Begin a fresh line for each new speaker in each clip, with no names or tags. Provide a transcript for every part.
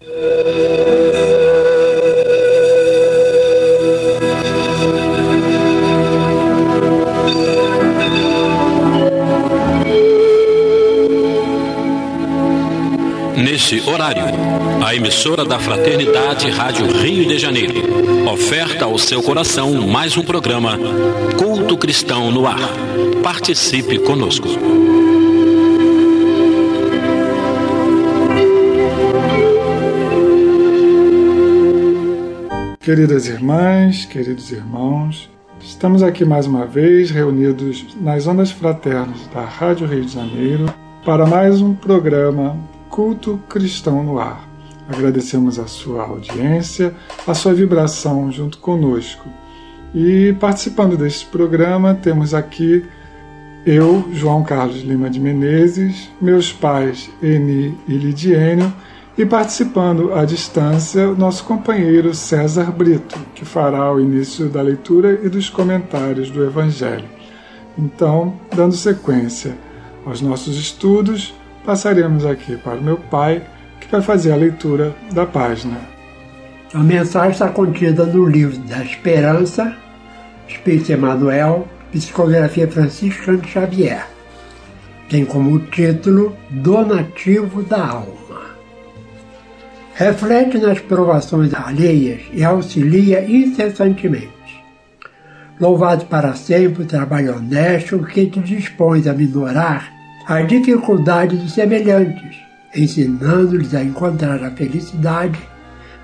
Nesse horário, a emissora da Fraternidade Rádio Rio de Janeiro oferta ao seu coração mais um programa Culto Cristão no Ar. Participe conosco.
Queridas irmãs, queridos irmãos, estamos aqui mais uma vez reunidos nas ondas fraternas da Rádio Rio de Janeiro para mais um programa Culto Cristão no Ar. Agradecemos a sua audiência, a sua vibração junto conosco. E participando deste programa, temos aqui eu, João Carlos Lima de Menezes, meus pais Eni e Lidiênio e participando à distância, nosso companheiro César Brito, que fará o início da leitura e dos comentários do Evangelho. Então, dando sequência aos nossos estudos, passaremos aqui para o meu pai, que vai fazer a leitura da página.
A mensagem está contida no livro da Esperança, Espírito Emanuel, Psicografia Franciscana de Xavier. Tem como título Donativo da Alma reflete nas provações alheias e auxilia incessantemente. Louvado para sempre o trabalho honesto que te dispões a minorar as dificuldades dos semelhantes, ensinando-lhes a encontrar a felicidade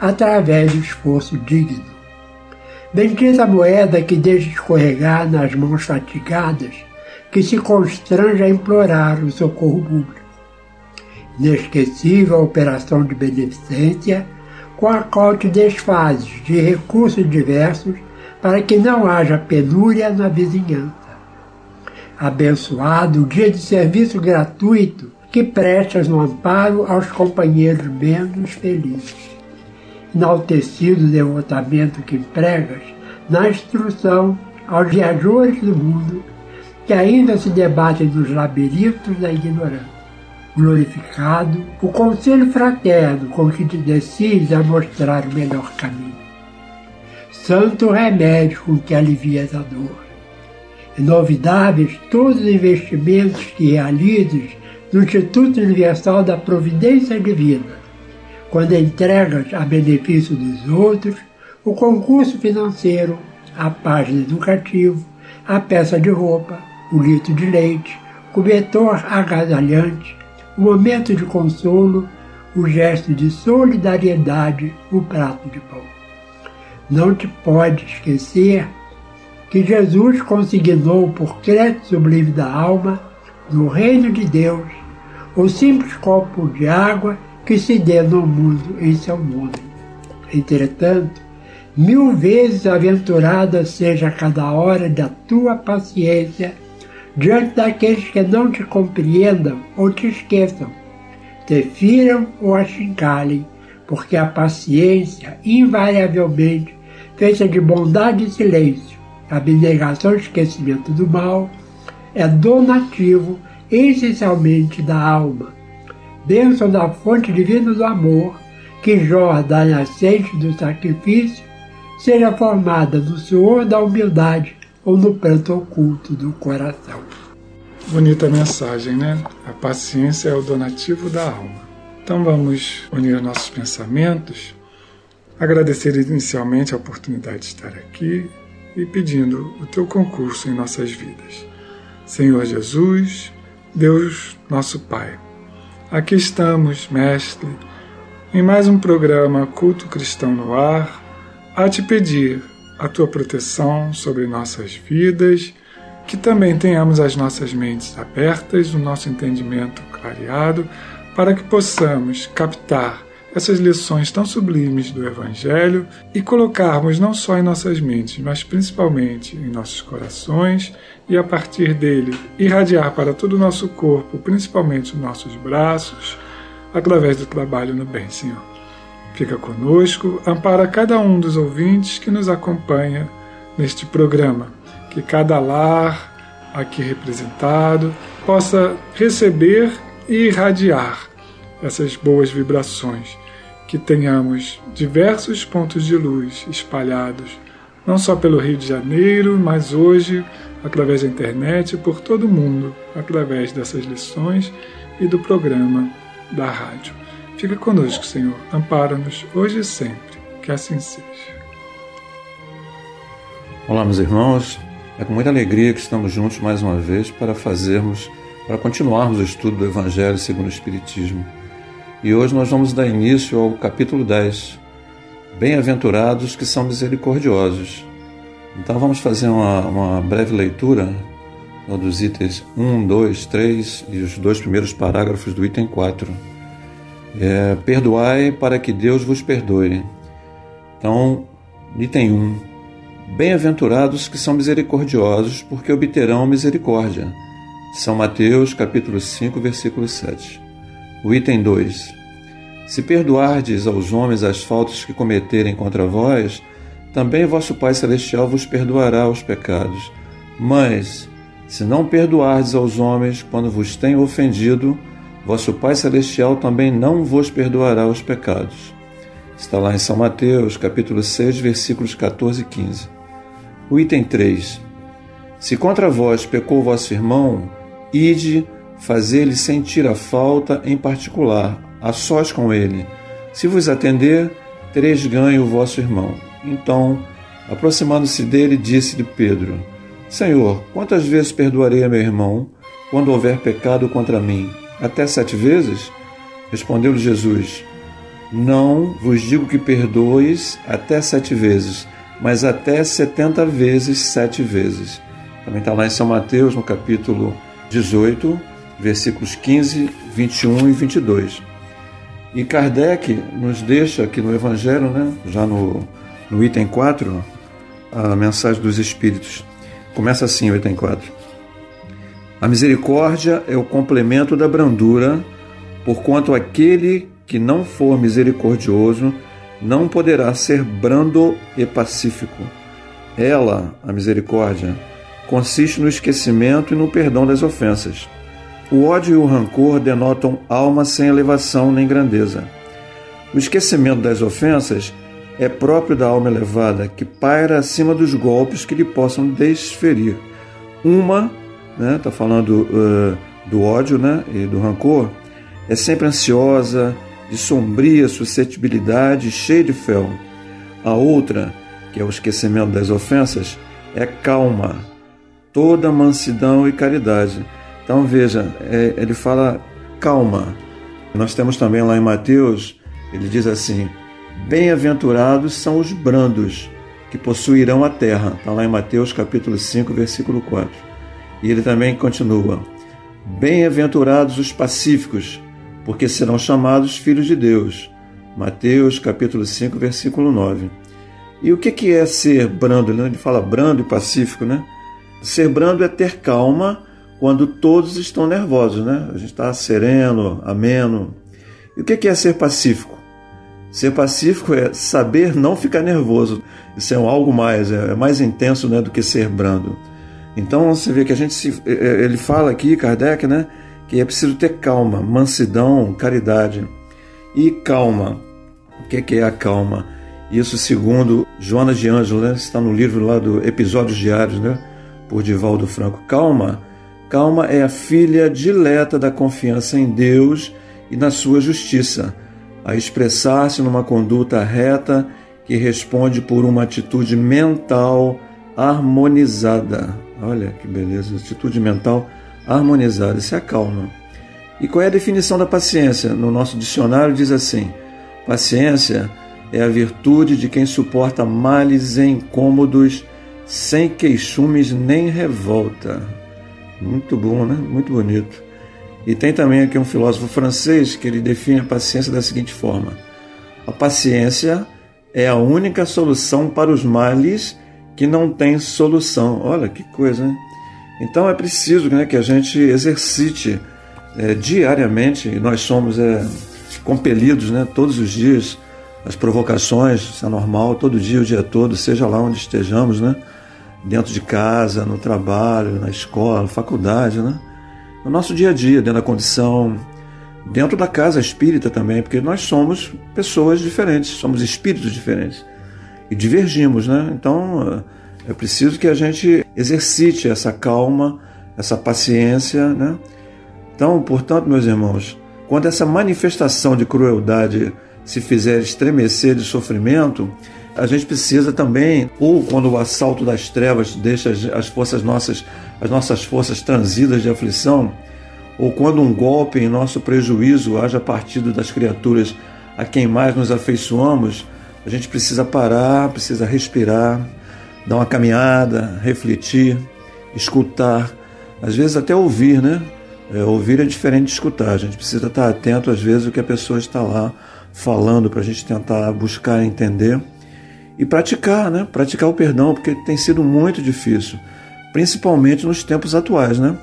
através do esforço digno. Bendita a moeda que deixa escorregar nas mãos fatigadas, que se constrange a implorar o socorro público inesquecível operação de beneficência com a qual te desfazes de recursos diversos para que não haja penúria na vizinhança. Abençoado o dia de serviço gratuito que prestas no amparo aos companheiros menos felizes. Enaltecido o devotamento que empregas na instrução aos viajores do mundo que ainda se debatem nos labirintos da ignorância glorificado o conselho fraterno com que te decides a mostrar o melhor caminho. Santo remédio com que alivias a dor. Inovidáveis todos os investimentos que realizes no Instituto Universal da Providência Divina, quando entregas a benefício dos outros o concurso financeiro, a página educativa, a peça de roupa, o litro de leite, cobertor agasalhante, o momento de consolo, o gesto de solidariedade, o prato de pão. Não te pode esquecer que Jesus consignou por crédito sublime da alma, no reino de Deus, o simples copo de água que se dê no mundo em seu nome. Entretanto, mil vezes aventurada seja cada hora da tua paciência diante daqueles que não te compreendam ou te esqueçam, te firam ou achincalhem, porque a paciência, invariavelmente, feita de bondade e silêncio, abnegação e esquecimento do mal, é donativo essencialmente da alma, bênção da fonte divina do amor, que jorra da nascente do sacrifício, seja formada no suor da humildade ou no pranto oculto do coração.
Bonita mensagem, né? A paciência é o donativo da alma. Então vamos unir nossos pensamentos, agradecer inicialmente a oportunidade de estar aqui e pedindo o teu concurso em nossas vidas. Senhor Jesus, Deus nosso Pai, aqui estamos, Mestre, em mais um programa Culto Cristão no Ar, a te pedir a tua proteção sobre nossas vidas, que também tenhamos as nossas mentes abertas, o nosso entendimento clareado, para que possamos captar essas lições tão sublimes do Evangelho e colocarmos não só em nossas mentes, mas principalmente em nossos corações e a partir dele irradiar para todo o nosso corpo, principalmente os nossos braços, através do trabalho no bem, Senhor. Fica conosco, ampara cada um dos ouvintes que nos acompanha neste programa, que cada lar aqui representado possa receber e irradiar essas boas vibrações que tenhamos diversos pontos de luz espalhados, não só pelo Rio de Janeiro, mas hoje através da internet por todo o mundo, através dessas lições e do programa da rádio. Fica conosco, Senhor. Ampara-nos hoje e sempre. Que assim seja.
Olá, meus irmãos. É com muita alegria que estamos juntos mais uma vez para fazermos, para continuarmos o estudo do Evangelho segundo o Espiritismo. E hoje nós vamos dar início ao capítulo 10. Bem-aventurados que são misericordiosos. Então vamos fazer uma, uma breve leitura dos itens 1, 2, 3 e os dois primeiros parágrafos do item 4. É, perdoai para que Deus vos perdoe. Então, item 1. Bem-aventurados que são misericordiosos, porque obterão misericórdia. São Mateus, capítulo 5, versículo 7. O item 2. Se perdoardes aos homens as faltas que cometerem contra vós, também vosso Pai Celestial vos perdoará os pecados. Mas, se não perdoardes aos homens quando vos têm ofendido, vosso Pai Celestial também não vos perdoará os pecados. Está lá em São Mateus, capítulo 6, versículos 14 e 15. O item 3. Se contra vós pecou vosso irmão, ide fazer-lhe sentir a falta em particular, a sós com ele. Se vos atender, tereis ganho o vosso irmão. Então, aproximando-se dele, disse-lhe Pedro: Senhor, quantas vezes perdoarei a meu irmão quando houver pecado contra mim? Até sete vezes? Respondeu-lhe Jesus: Não vos digo que perdoes até sete vezes mas até 70 vezes, sete vezes. Também está lá em São Mateus, no capítulo 18, versículos 15, 21 e 22. E Kardec nos deixa aqui no Evangelho, né, já no, no item 4, a mensagem dos Espíritos. Começa assim o item 4. A misericórdia é o complemento da brandura, porquanto aquele que não for misericordioso não poderá ser brando e pacífico. Ela, a misericórdia, consiste no esquecimento e no perdão das ofensas. O ódio e o rancor denotam alma sem elevação nem grandeza. O esquecimento das ofensas é próprio da alma elevada, que paira acima dos golpes que lhe possam desferir. Uma, né, tá falando uh, do ódio né, e do rancor, é sempre ansiosa, de sombria suscetibilidade, cheia de fel. A outra, que é o esquecimento das ofensas, é calma, toda mansidão e caridade. Então veja, é, ele fala calma. Nós temos também lá em Mateus, ele diz assim: Bem-aventurados são os brandos, que possuirão a terra. Está lá em Mateus capítulo 5, versículo 4. E ele também continua: Bem-aventurados os pacíficos, porque serão chamados filhos de Deus. Mateus capítulo 5, versículo 9. E o que é ser brando? Ele fala brando e pacífico, né? Ser brando é ter calma quando todos estão nervosos, né? A gente está sereno, ameno. E o que é ser pacífico? Ser pacífico é saber não ficar nervoso. Isso é algo mais, é mais intenso né, do que ser brando. Então você vê que a gente se, é, é, ele fala aqui, Kardec, né? que é preciso ter calma, mansidão, caridade. E calma. O que é a calma? Isso segundo Joana de Ângelo, né? está no livro lá do Episódios Diários, né? por Divaldo Franco. Calma, calma é a filha dileta da confiança em Deus e na sua justiça, a expressar-se numa conduta reta que responde por uma atitude mental harmonizada. Olha que beleza, atitude mental harmonizada se acalma. E qual é a definição da paciência? No nosso dicionário diz assim: paciência é a virtude de quem suporta males e incômodos sem queixumes nem revolta. Muito bom, né? Muito bonito. E tem também aqui um filósofo francês que ele define a paciência da seguinte forma: a paciência é a única solução para os males que não tem solução. Olha que coisa, né? Então é preciso né, que a gente exercite é, diariamente, e nós somos é, compelidos né, todos os dias, as provocações, isso é normal, todo dia, o dia todo, seja lá onde estejamos, né, dentro de casa, no trabalho, na escola, na faculdade, né, no nosso dia a dia, dentro da condição dentro da casa espírita também, porque nós somos pessoas diferentes, somos espíritos diferentes e divergimos, né? Então é preciso que a gente exercite essa calma, essa paciência, né? Então, portanto, meus irmãos, quando essa manifestação de crueldade se fizer estremecer de sofrimento, a gente precisa também, ou quando o assalto das trevas deixa as forças nossas, as nossas forças transidas de aflição, ou quando um golpe em nosso prejuízo haja partido das criaturas a quem mais nos afeiçoamos, a gente precisa parar, precisa respirar, dar uma caminhada, refletir, escutar, às vezes até ouvir, né? É, ouvir é diferente de escutar. A gente precisa estar atento às vezes o que a pessoa está lá falando para a gente tentar buscar entender e praticar, né? Praticar o perdão, porque tem sido muito difícil, principalmente nos tempos atuais, né?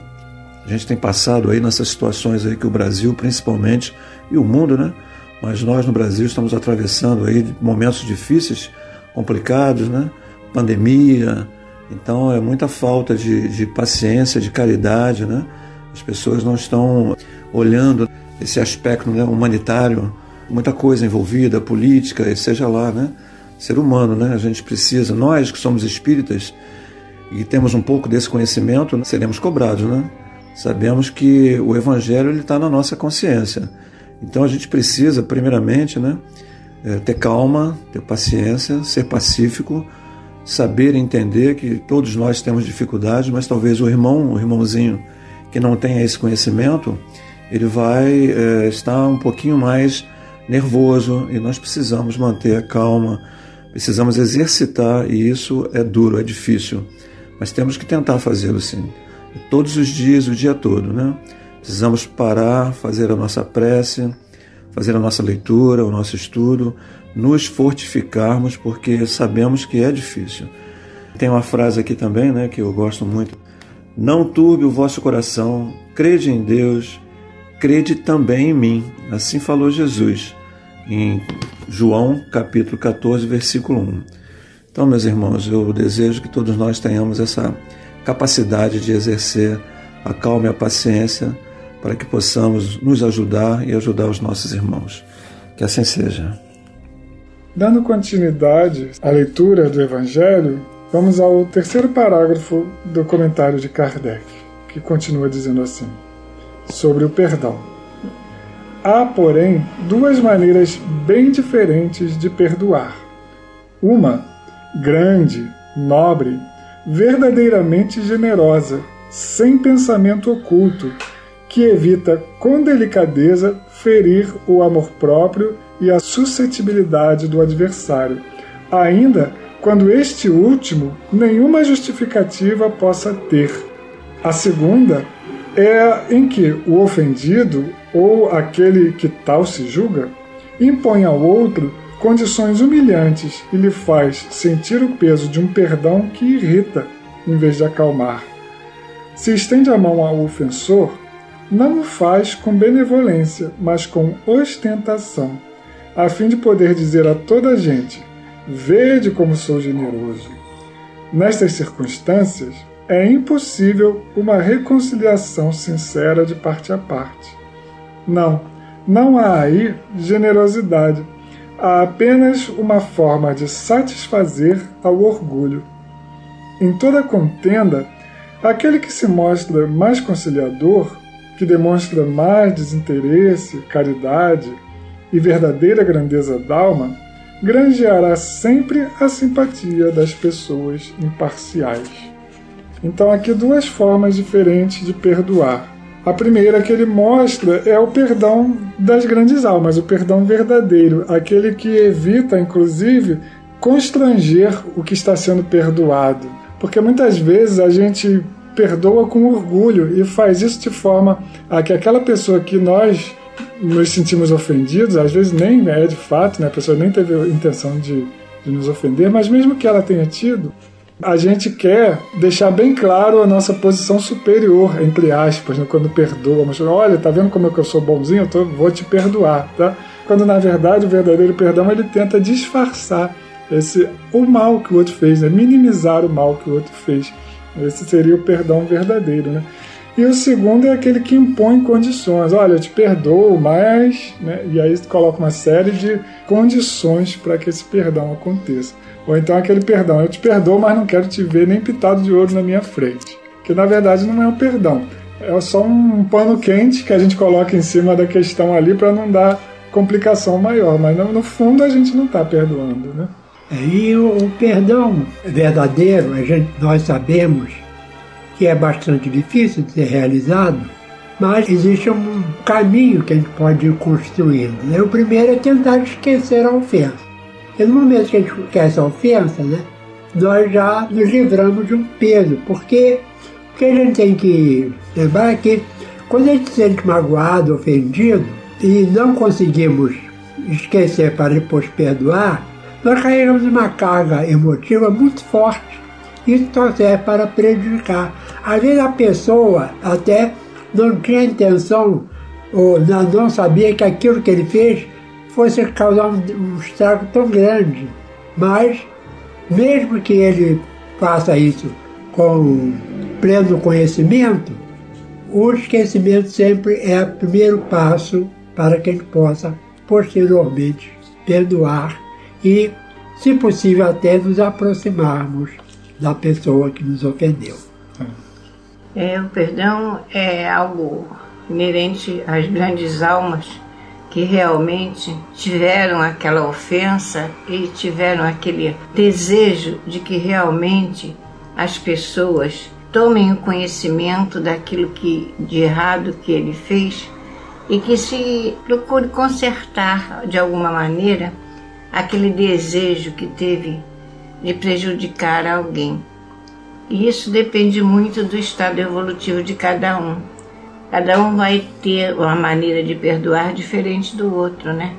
A gente tem passado aí nessas situações aí que o Brasil, principalmente, e o mundo, né? Mas nós no Brasil estamos atravessando aí momentos difíceis, complicados, né? Pandemia, então é muita falta de, de paciência, de caridade, né? As pessoas não estão olhando esse aspecto né, humanitário, muita coisa envolvida, política, seja lá, né? Ser humano, né? A gente precisa, nós que somos espíritas e temos um pouco desse conhecimento, seremos cobrados, né? Sabemos que o Evangelho está na nossa consciência. Então a gente precisa, primeiramente, né, é, ter calma, ter paciência, ser pacífico, saber entender que todos nós temos dificuldades, mas talvez o irmão, o irmãozinho que não tenha esse conhecimento, ele vai é, estar um pouquinho mais nervoso e nós precisamos manter a calma, precisamos exercitar e isso é duro, é difícil, mas temos que tentar fazê-lo sim todos os dias, o dia todo, né? Precisamos parar, fazer a nossa prece, fazer a nossa leitura, o nosso estudo, nos fortificarmos, porque sabemos que é difícil. Tem uma frase aqui também, né, que eu gosto muito. Não turbe o vosso coração, crede em Deus, crede também em mim. Assim falou Jesus em João capítulo 14, versículo 1. Então, meus irmãos, eu desejo que todos nós tenhamos essa capacidade de exercer a calma e a paciência para que possamos nos ajudar e ajudar os nossos irmãos. Que assim seja.
Dando continuidade à leitura do Evangelho, vamos ao terceiro parágrafo do comentário de Kardec, que continua dizendo assim: sobre o perdão. Há, porém, duas maneiras bem diferentes de perdoar. Uma, grande, nobre verdadeiramente generosa, sem pensamento oculto, que evita com delicadeza ferir o amor próprio e a suscetibilidade do adversário, ainda quando este último nenhuma justificativa possa ter. A segunda é em que o ofendido ou aquele que tal se julga impõe ao outro condições humilhantes e lhe faz sentir o peso de um perdão que irrita em vez de acalmar. Se estende a mão ao ofensor, não o faz com benevolência, mas com ostentação, a fim de poder dizer a toda a gente: Vede como sou generoso. Nestas circunstâncias, é impossível uma reconciliação sincera de parte a parte. Não, não há aí generosidade há apenas uma forma de satisfazer ao orgulho. Em toda contenda, aquele que se mostra mais conciliador, que demonstra mais desinteresse, caridade e verdadeira grandeza d'alma, granjeará sempre a simpatia das pessoas imparciais. Então, aqui duas formas diferentes de perdoar a primeira que ele mostra é o perdão das grandes almas, o perdão verdadeiro, aquele que evita, inclusive, constranger o que está sendo perdoado. Porque muitas vezes a gente perdoa com orgulho e faz isso de forma a que aquela pessoa que nós nos sentimos ofendidos, às vezes nem é de fato, né? a pessoa nem teve a intenção de, de nos ofender, mas mesmo que ela tenha tido, a gente quer deixar bem claro a nossa posição superior, entre aspas, né? quando perdoa. Mas, olha, tá vendo como é que eu sou bonzinho? Eu tô, vou te perdoar, tá? Quando na verdade o verdadeiro perdão ele tenta disfarçar esse o mal que o outro fez, né? minimizar o mal que o outro fez. Esse seria o perdão verdadeiro, né? E o segundo é aquele que impõe condições. Olha, eu te perdoo, mas. Né? E aí coloca uma série de condições para que esse perdão aconteça. Ou então aquele perdão, eu te perdoo, mas não quero te ver nem pitado de ouro na minha frente. Que na verdade não é um perdão. É só um pano quente que a gente coloca em cima da questão ali para não dar complicação maior. Mas no fundo a gente não está perdoando, né?
E o, o perdão verdadeiro, a gente, nós sabemos que é bastante difícil de ser realizado, mas existe um caminho que a gente pode ir construindo. Né? O primeiro é tentar esquecer a ofensa. E no momento que a gente esquece a ofensa, né, nós já nos livramos de um peso, porque o que a gente tem que lembrar é que quando a gente se sente magoado, ofendido, e não conseguimos esquecer para depois perdoar, nós carregamos uma carga emotiva muito forte. Isso só serve para prejudicar. Às vezes a pessoa até não tinha intenção ou não sabia que aquilo que ele fez fosse causar um, um estrago tão grande. Mas, mesmo que ele faça isso com pleno conhecimento, o esquecimento sempre é o primeiro passo para que ele possa posteriormente perdoar e, se possível, até nos aproximarmos da pessoa que nos ofendeu.
É, o perdão é algo inerente às grandes almas que realmente tiveram aquela ofensa e tiveram aquele desejo de que realmente as pessoas tomem o conhecimento daquilo que de errado que ele fez e que se procure consertar de alguma maneira aquele desejo que teve de prejudicar alguém. E isso depende muito do estado evolutivo de cada um. Cada um vai ter uma maneira de perdoar diferente do outro, né?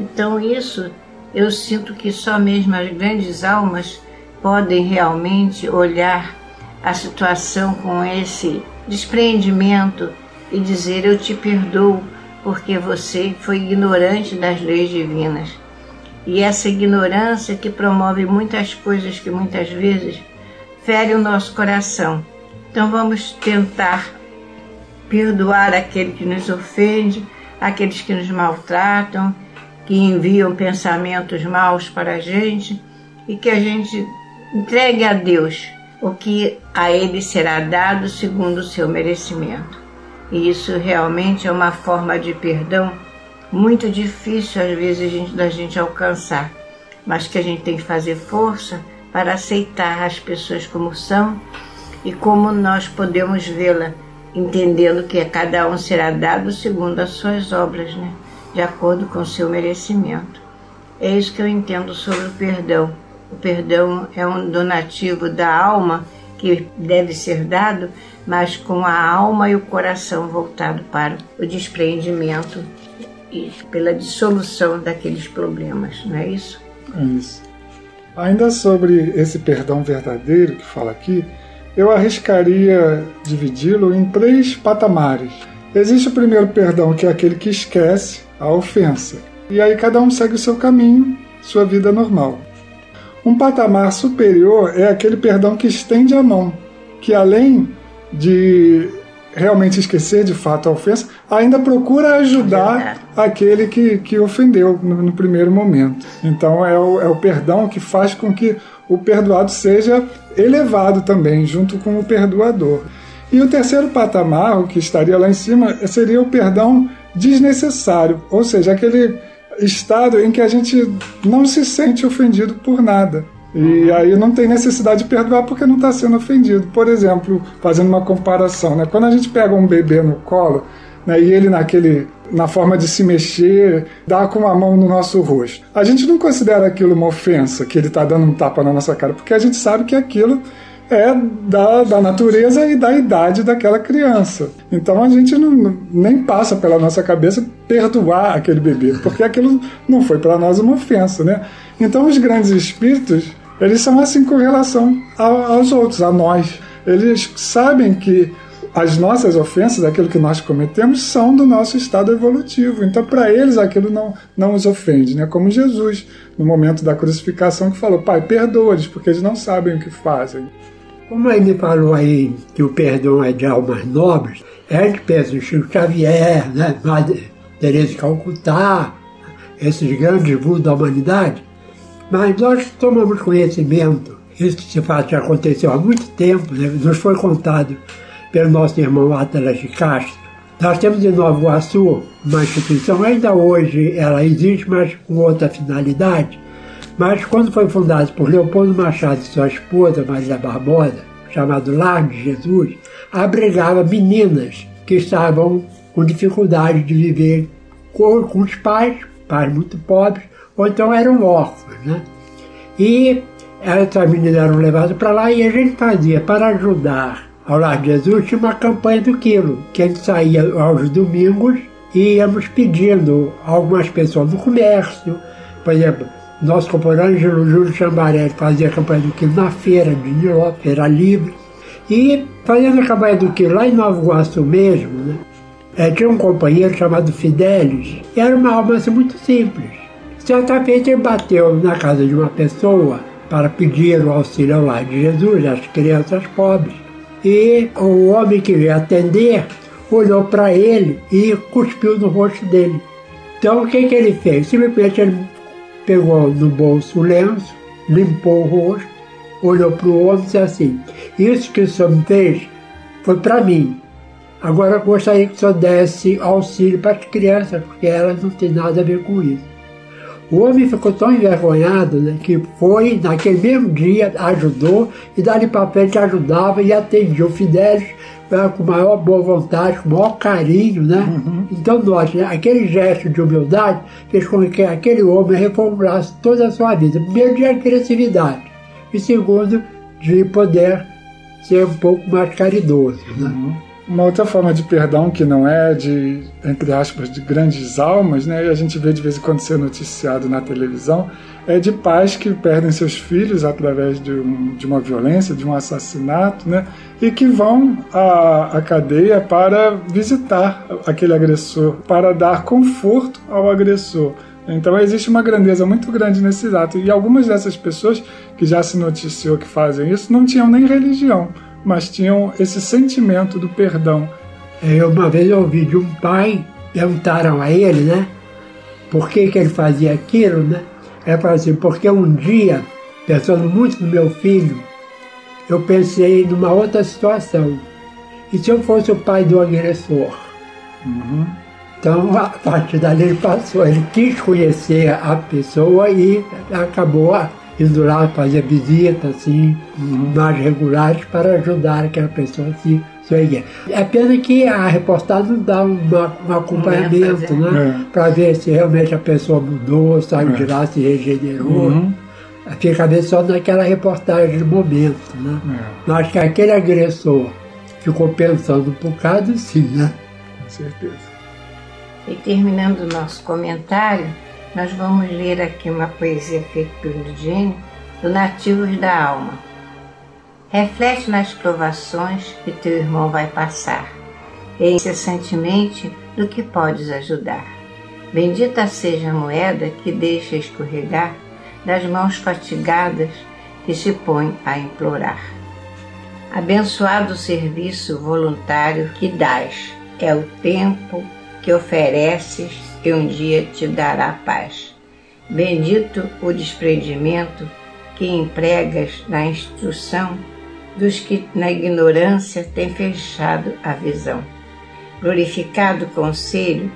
Então isso eu sinto que só mesmo as grandes almas podem realmente olhar a situação com esse despreendimento e dizer eu te perdoo porque você foi ignorante das leis divinas. E essa ignorância que promove muitas coisas que muitas vezes fere o nosso coração. Então vamos tentar perdoar aquele que nos ofende, aqueles que nos maltratam, que enviam pensamentos maus para a gente e que a gente entregue a Deus o que a Ele será dado segundo o seu merecimento. E isso realmente é uma forma de perdão muito difícil às vezes gente, da gente alcançar, mas que a gente tem que fazer força para aceitar as pessoas como são e como nós podemos vê-la, entendendo que a cada um será dado segundo as suas obras, né? de acordo com o seu merecimento. É isso que eu entendo sobre o perdão. O perdão é um donativo da alma que deve ser dado, mas com a alma e o coração voltado para o despreendimento e pela dissolução daqueles problemas, não é isso?
Isso. Ainda sobre esse perdão verdadeiro que fala aqui, eu arriscaria dividi-lo em três patamares. Existe o primeiro perdão, que é aquele que esquece a ofensa. E aí cada um segue o seu caminho, sua vida normal. Um patamar superior é aquele perdão que estende a mão, que além de realmente esquecer de fato a ofensa, ainda procura ajudar aquele que, que ofendeu no, no primeiro momento. Então é o, é o perdão que faz com que o perdoado seja elevado também, junto com o perdoador. E o terceiro patamar, o que estaria lá em cima, seria o perdão desnecessário, ou seja, aquele estado em que a gente não se sente ofendido por nada. E aí não tem necessidade de perdoar porque não está sendo ofendido. Por exemplo, fazendo uma comparação, né? quando a gente pega um bebê no colo né, e ele naquele na forma de se mexer, dá com a mão no nosso rosto. A gente não considera aquilo uma ofensa, que ele está dando um tapa na nossa cara, porque a gente sabe que aquilo é da, da natureza e da idade daquela criança. Então a gente não, nem passa pela nossa cabeça perdoar aquele bebê, porque aquilo não foi para nós uma ofensa, né? Então os grandes espíritos eles são assim com relação aos outros, a nós. Eles sabem que as nossas ofensas, aquilo que nós cometemos, são do nosso estado evolutivo. Então, para eles, aquilo não, não os ofende, né? Como Jesus, no momento da crucificação, que falou: Pai, perdoa-lhes, porque eles não sabem o que fazem.
Como ele falou aí que o perdão é de almas nobres, a gente pensa Chico Xavier, né? Madre de Calcutá, esses grandes vultos da humanidade, mas nós tomamos conhecimento, isso se faz já aconteceu há muito tempo, né? nos foi contado pelo nosso irmão Atlas de Castro. Nós temos em Nova Iguaçu uma instituição, ainda hoje ela existe, mas com outra finalidade, mas quando foi fundado por Leopoldo Machado e sua esposa, Maria Barbosa, chamado Lar de Jesus, abrigava meninas que estavam com dificuldade de viver com, com os pais, pais muito pobres, ou então eram órfãos. Né? E essas meninas eram levadas para lá e a gente fazia para ajudar ao Lar de Jesus, tinha uma campanha do quilo, que a gente saía aos domingos e íamos pedindo algumas pessoas do comércio, por exemplo, nosso companheiro Ângelo Júlio Chambarelli fazia a campanha do quilo na feira de Niló, feira livre, e fazendo a campanha do quilo lá em Nova Iguaçu mesmo, né? É, tinha um companheiro chamado Fidelis, era uma alma assim, muito simples. Certa vez ele bateu na casa de uma pessoa para pedir o auxílio ao lar de Jesus, às crianças pobres. E o homem que veio atender olhou para ele e cuspiu no rosto dele. Então o que, que ele fez? Simplesmente ele pegou no bolso o lenço, limpou o rosto, olhou para o homem e disse assim: Isso que o senhor me fez foi para mim. Agora eu gostaria que o senhor desse auxílio para as crianças, porque elas não têm nada a ver com isso. O homem ficou tão envergonhado né, que foi, naquele mesmo dia, ajudou e dali para frente ajudava e atendia o Fidelis com maior boa vontade, com maior carinho, né? Uhum. Então, note, né, aquele gesto de humildade fez com que aquele homem reformulasse toda a sua vida. Primeiro, de agressividade e segundo, de poder ser um pouco mais caridoso, né? Uhum.
Uma outra forma de perdão que não é de, entre aspas, de grandes almas, né? E a gente vê de vez em quando ser noticiado na televisão, é de pais que perdem seus filhos através de, um, de uma violência, de um assassinato, né? E que vão à, à cadeia para visitar aquele agressor, para dar conforto ao agressor. Então existe uma grandeza muito grande nesse ato. E algumas dessas pessoas que já se noticiou que fazem isso não tinham nem religião mas tinham esse sentimento do perdão.
É, uma vez eu ouvi de um pai, perguntaram a ele, né? Por que, que ele fazia aquilo, né? Ele falou assim, porque um dia, pensando muito no meu filho, eu pensei numa outra situação. E se eu fosse o pai do agressor? Uhum. Então, a partir dali ele passou, ele quis conhecer a pessoa e acabou lá fazer visitas assim, mais regulares para ajudar aquela pessoa assim, a se É pena que a reportagem não dá um acompanhamento, né? É. Para ver se realmente a pessoa mudou, saiu é. de lá, se regenerou. Uhum. Fica ver só naquela reportagem do momento, né? É. Mas acho que aquele agressor ficou pensando um bocado sim, né?
Com certeza.
E terminando o nosso comentário, nós vamos ler aqui uma poesia feita pelo Gênio, do Nativos da Alma. Reflete nas provações que teu irmão vai passar, e incessantemente do que podes ajudar. Bendita seja a moeda que deixa escorregar das mãos fatigadas que se põe a implorar. Abençoado o serviço voluntário que dás, é o tempo que ofereces que um dia te dará paz. Bendito o desprendimento que empregas na instrução dos que na ignorância têm fechado a visão. Glorificado conselho,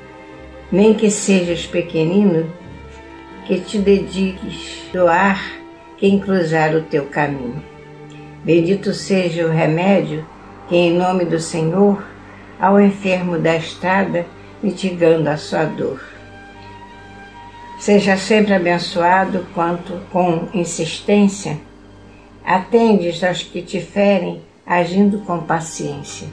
nem que sejas pequenino, que te dediques doar quem cruzar o teu caminho. Bendito seja o remédio que, em nome do Senhor, ao enfermo da estrada, mitigando a sua dor. Seja sempre abençoado quanto com insistência atendes aos que te ferem, agindo com paciência.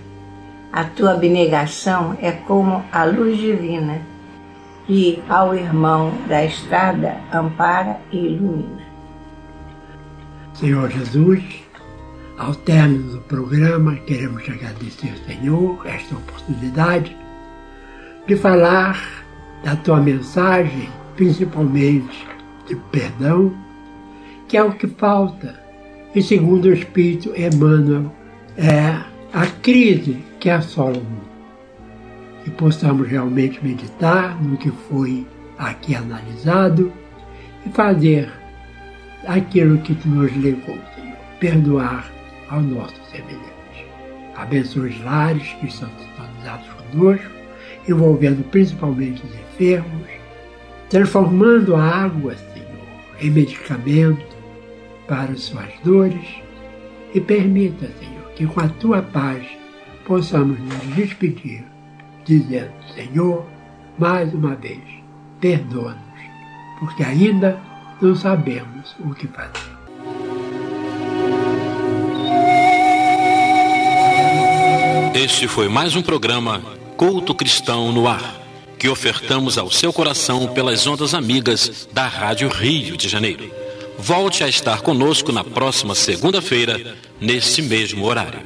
A tua abnegação é como a luz divina que ao irmão da estrada ampara e ilumina.
Senhor Jesus, ao término do programa, queremos agradecer ao Senhor esta oportunidade de falar da tua mensagem, principalmente de perdão, que é o que falta E segundo o Espírito Emmanuel, é a crise que assola o mundo. Que possamos realmente meditar no que foi aqui analisado e fazer aquilo que tu nos levou, Senhor, perdoar ao nosso semelhante. Abençoe os lares que estão sintonizados conosco, envolvendo principalmente os enfermos, transformando a água, Senhor, em medicamento para suas dores e permita, Senhor, que com a tua paz possamos nos despedir, dizendo: Senhor, mais uma vez, perdoa-nos, porque ainda não sabemos o que fazer.
Este foi mais um programa Culto Cristão no Ar, que ofertamos ao seu coração pelas ondas amigas da Rádio Rio de Janeiro. Volte a estar conosco na próxima segunda-feira, nesse mesmo horário.